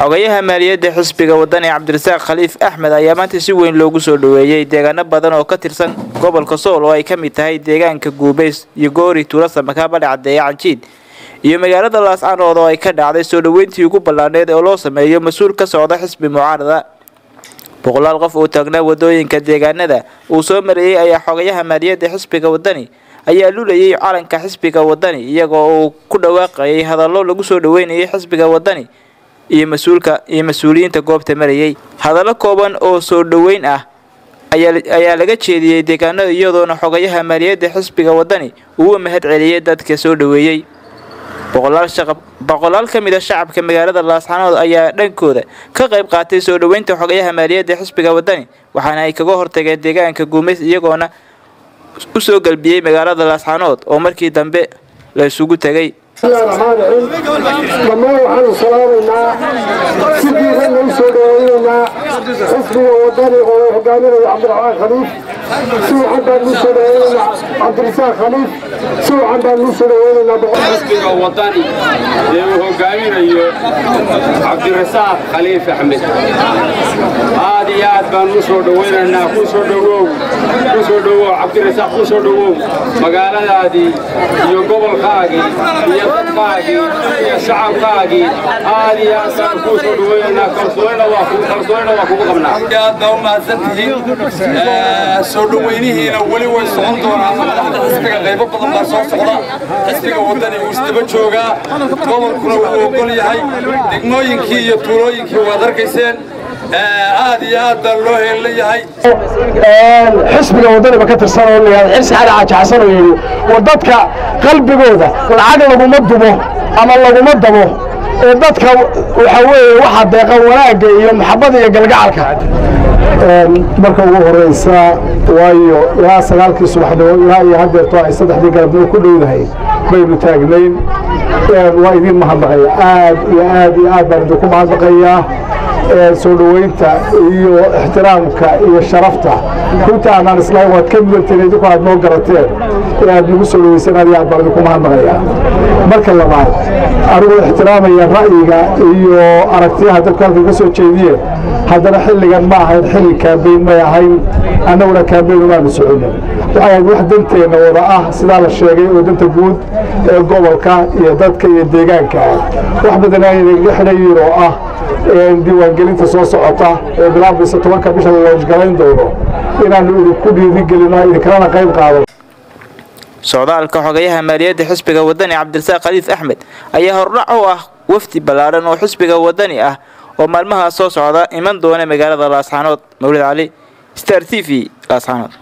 xogayaha maaliyadda xisbiga wadani cabdirasaaq khaliif axmed ayaa maanta si weyn loogu soo dhoweeyey deegaano badan oo ka tirsan gobolka sool oo ay ka mid tahay deegaanka guubays iyo goori tuulasa makaabadhe cadeeye canjiid iyo magaalada laascanood oo ay ka dhacday soo dhoweyntii ugu ballaadheed oo loo sameeyo mas'uul ka socda xisbi mucaarada. Boqolaal qof oo taagnaa waddooyinka deegaanada uu soo marayey ayaa xogayaha maaliyadda xisbiga wadani ayaa lulayay calanka xisbiga wadani iyagoo uu ku dhawaaqayay hadallo lagu soo dhoweynayay xisbiga wadani iyo mas'uulka iyo mas'uuliyiinta goobta marayay. Hadallo kooban oo soo dhoweyn ah ayaa laga jeediyey deegaanada iyadoona xogayaha maaliyadda xisbiga wadani uu mahad celiyay dadka soo dhoweeyey boqolaal ka mid a shacabka magaalada laascanood ayaa dhankooda ka qayb qaatay soo dhoweynta xogayaha maaliyadda xisbiga wadani waxaana ay kaga hortageen deegaanka guumays iyagoona u soo galbiyey magaalada laascanood oo markii dambe la isugu tegay dhammaan waxaanu salaamaynaa si diiran u soo dhaweynaynaa xisbiga wadani oo hogaaminayo cabdiraxmaan khaliif si wacan baan u soo dhaweynaynaa cabdirasaaq khaliif si wacan baan u soo dhaweynaynaa xisbiga wadani ee uu hogaaminayo cabdirasaaq khaliif axmed aad iyo aad baan u soo dhaweynaynaa ku soo dhawow ku soo dhawow cabdirasaaq ku soo dhawow magaaladaadii iyo gobolkaagii iyo dadkaagii iyo shacabkaagii aad iyo aad baan kuu soo dhaweynaynaa soo dhaweynihiina weli way socon doonaa madaxda xisbiga qaybo badan baa soo socda xisbiga wadani wuu isdaba joogaa gobolkuna wuu ogol yahay degmooyinkii iyo tuulooyinkii waad arkayseen aad iyo aad baa loo heelan yahay xisbiga wadaniba ka tirsan oo layihahda xirsi cali xaaji xasan oo yidhi war dadka qalbigooda lacag laguma dubo ama laguma dabo ee dadka waxa weeye waxaa deeqa wanaagga iyo maxabada iyo galgacalka. Marka ugu horeysa waayo ilaa sagaalkii subaxnimo ilaa iyo haddeerto ay saddexdii galabnimo ku dhowdahay baynu taagnayn. Waa idiin mahadnaqaya. Aad iyo aad iyo aad baan idinku mahadnaqayaa soo dhoweynta iyo ixtiraamka iyo sharafta. Runta aanaan islahayn waad ka mudanteen idinku aad noo garateen ee aad nagu soo dhoweyseen aad iyo aad baan idinku mahadnaqayaa. Marka labaad anigoo ixtiraamaya ra'yiga iyo aragtiyaha dadku halkan ka soo jeediyeen haddana xilligan ma ahayn xilli kaambeyn may ahayn annaguna kaambeyn umaanu soconin waxay ahayd wax danteenna wada ah sidaa la sheegay oo danta guud ee gobolka iyo dadka iyo deegaanka. Ah wax badan aynaga xidhayiin oo ah diiwaangelinta soo socota ee bilaabmaysa tobanka bisha la loojgalayn doono. Inaanu idinku dhiirigelino idinkalana qayb qaado. Socdaalka xogayaha maaliyadda xisbiga wadani cabdirasaaq khaliif axmed ayaa hordhac u ah wafdi ballaaran oo xisbiga wadani ah oo maalmahaas soo socda iman doona magaalada laascanood mawlid cali star t v laascanood